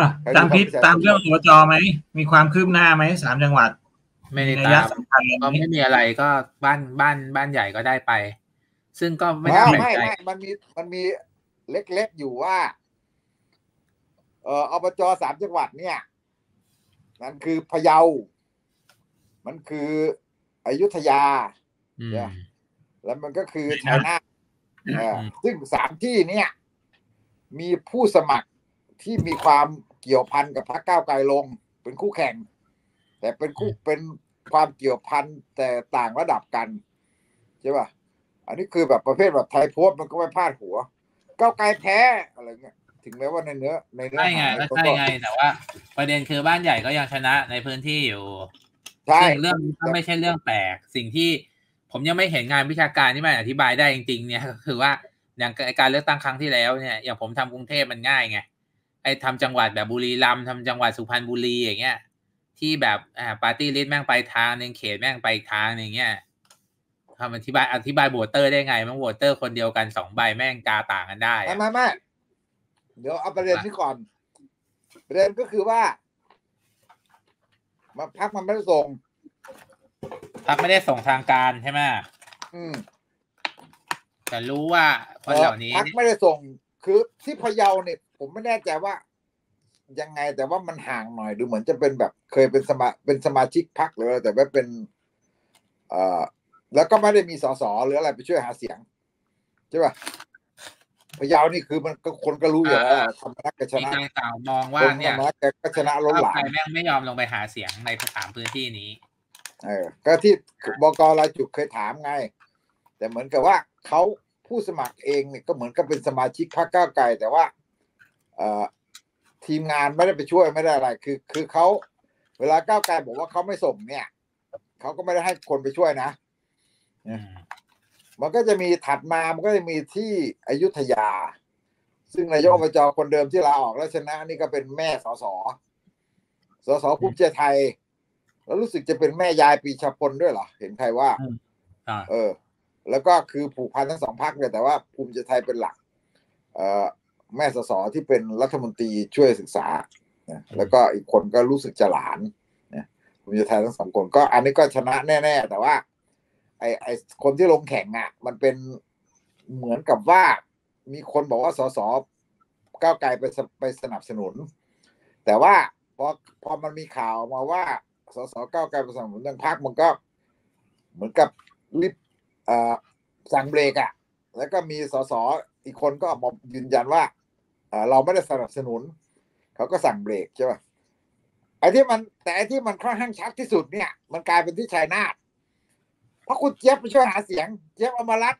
อะตามคลิปตามเรื่องอบจไหม มีความคืบหน้าไหมสามจังหวัด ไม่ได้ในตายะมสำคัญเลยก็นี้ไม่มีอะไรก็บ้านบ้านบ้านใหญ่ก็ได้ไป ซึ่งก็ไม่ไม่น่าแปลกไม่ใจไม่มันมีมันมีเล็กๆอยู่ว่าเอ่ออบจสามจังหวัดเนี่ยนั่นคือพะเยา มันคืออยุธยาอืมเนี่ยแล้วมันก็คือชัยนาทเออซึ่งสามที่เนี่ย มีผู้สมัคร ที่มีความเกี่ยวพันกับพรรคก้าวไกลลง เป็นคู่แข่ง แต่เป็นคู่เป็นความเกี่ยวพันแต่ต่างระดับกันใช่ป่ะอันนี้คือแบบประเภทแบบไทยโพสต์มันก็ไม่พลาดหัวก้าวไกลแพ้อะไรเงี้ยถึงแม้ว่าในเนื้อในเนื้อใช่ไงหาก็เขาใช่ก็ไงแต่ว่า ประเด็นคือบ้านใหญ่ก็ยังชนะในพื้นที่อยู่ใช่ซึ่งเรื่องนี้ก็ไม่ใช่เรื่องแปลกสิ่งที่ผมยังไม่เห็นงานวิชาการที่มันอธิบายได้จริง ๆ เนี่ยก็คือว่าอย่างการเลือกตั้งครั้งที่แล้วเนี่ยอย่างผมทำกรุงเทพมันง่ายไง ไอ้ทำจังหวัดแบบบุรีรัมย์ทำจังหวัดสุพรรณบุรีอย่างเงี้ย ที่แบบอ่าปาร์ตี้ลิสต์แม่งไปทางหนึ่งเขตแม่งไปอีกทางหนึ่งเงี้ยทำอธิบายอธิบาย voter ได้ไงมัน voter คนเดียวกันสองใบแม่งกาต่างกันได้ไม่อะไม่ไม่เดี๋ยวเอาประเด็นนี้ก่อนประเด็นก็คือว่ามันพักมันไม่ได้ส่งพักไม่ได้ส่งทางการใช่ไหมอืมแต่รู้ว่าคนเหล่านี้พักไม่ได้ส่ง คือที่พะเยาเนี่ย ผมไม่แน่ใจว่ายังไงแต่ว่ามันห่างหน่อยดูเหมือนจะเป็นแบบ เคยเป็นสมาเป็นสมาชิกพักหรืออะไรแต่ว่าเป็นเอ่อแล้วก็ไม่ได้มีสสหรืออะไรไปช่วยหาเสียงใช่ป่ะพะเยานี่คือมันก็คนก็รู้อยู่แล้วธรรมนัฐก็ชมีนะการกล่าวมองว่าคนธรเนี่ยรมนัฐแกก็ชนะล้นก้าวหลาไกลมแม่งไม่ยอมลงไปหาเสียงในสามพื้นที่นี้ เออ ก็ที่บกรายจุดเคยถามไง แต่เหมือนกับว่าเขาผู้สมัครเองเนี่ยก็เหมือนกับเป็นสมาชิกพรรคก้าวไกลแต่ว่าเอ่อ ทีมงานไม่ได้ไปช่วยไม่ได้อะไร คือ คือเขาเวลาก้าวไกลบอกว่าเขาไม่ส่งเนี่ยเขาก็ไม่ได้ให้คนไปช่วยนะอืมมันก็จะมีถัดมามันก็จะมีที่อยุธยา ซึ่งนายกอบจคนเดิมที่ลาออกแล้วชนะนี่ก็เป็นแม่สสสสภูมิใจไทย แล้วรู้สึกจะเป็นแม่ยายปีชาพลด้วยเหรอ เห็นใครว่าอ่าเออ แล้วก็คือผูกพันทั้งสองพักเลยแต่ว่าภูมิใจไทยเป็นหลัก เอ่อ แม่สสที่เป็นรัฐมนตรีช่วยศึกษานะแล้วก็อีกคนก็รู้สึกจะหลานนะภูมิใจไทยทั้งสองคนก็อันนี้ก็ชนะแน่ๆ แต่ว่า ไอไอคนที่ลงแข่งอะ มันเป็นเหมือนกับว่า มีคนบอกว่าสสก้าวไกลไปสไปสนับสนุน แต่ว่าพอพอมันมีข่าวมาว่าสสก้าวไกลไปสนับสนุนทางพรรคมันก็เหมือนกับรีบเอ่อสั่งเบรกอะ แล้วก็มีสสอีกคนก็ออกมายืนยันว่า เราไม่ได้สนับสนุน เขาก็สั่งเบรกใช่ป่ะไอ้ที่มัน แต่ไอ้ที่มันค่อนข้างชัดที่สุดเนี่ย มันกลายเป็นที่ชัยนาทเพราะคุณเจี๊ยบไปช่วยหาเสียง เจี๊ยบอมรัต